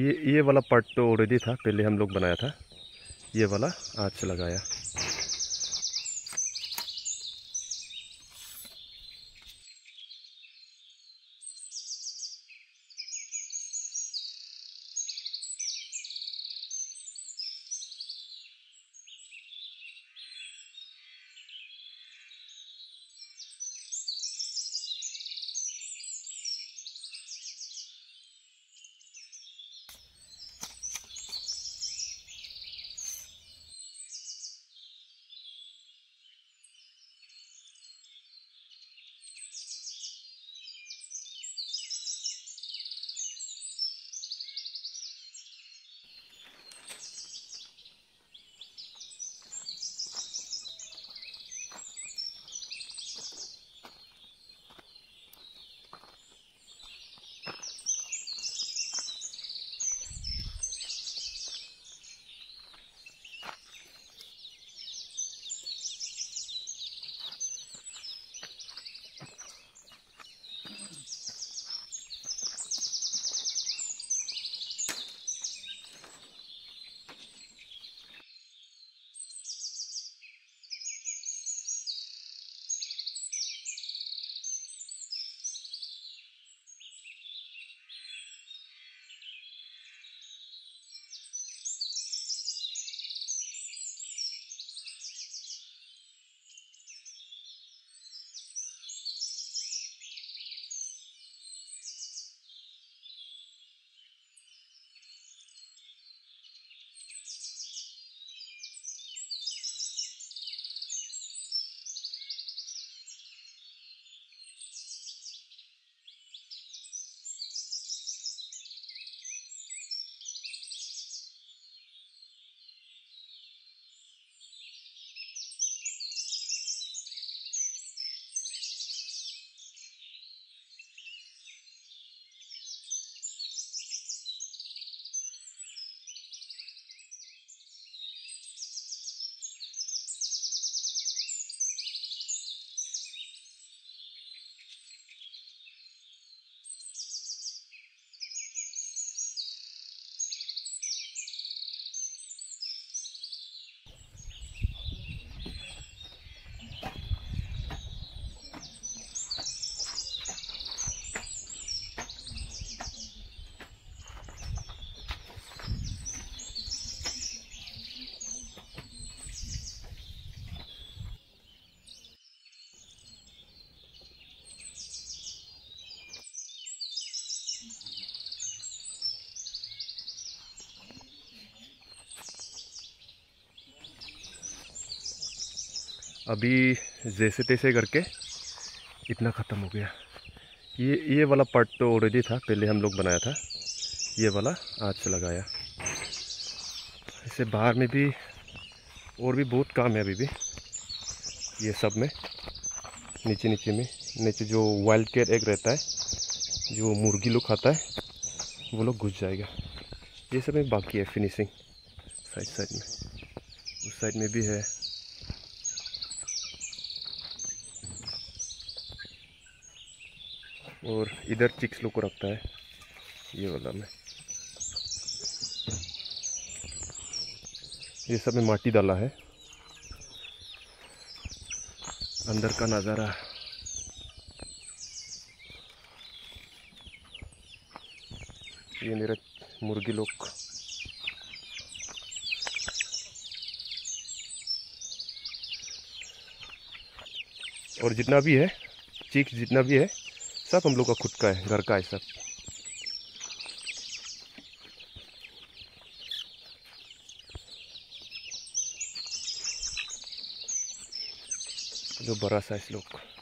ये ये वाला पार्ट तो ऑलरेडी था, पहले हम लोग बनाया था। ये वाला आज लगाया। अभी जैसे तैसे करके इतना ख़त्म हो गया। ये ये वाला पार्ट तो ऑलरेडी था, पहले हम लोग बनाया था। ये वाला आज से लगाया। इससे बाहर में भी और भी बहुत काम है अभी भी। ये सब में नीचे नीचे में, नीचे जो वाइल्ड केयर एग रहता है, जो मुर्गी लोग खाता है, वो लोग घुस जाएगा। ये सब में बाकी है फिनिशिंग साइड साइड में। उस साइड में भी है। और इधर चिक्स लोग को रखता है। ये वाला में। ये सब में माटी डाला है। अंदर का नज़ारा। ये मेरा मुर्गी लोग। और जितना भी है, चिक्स जितना भी है सब हम लोग का खुद का है, घर का है सब। जो बड़ा साइज़ लोग।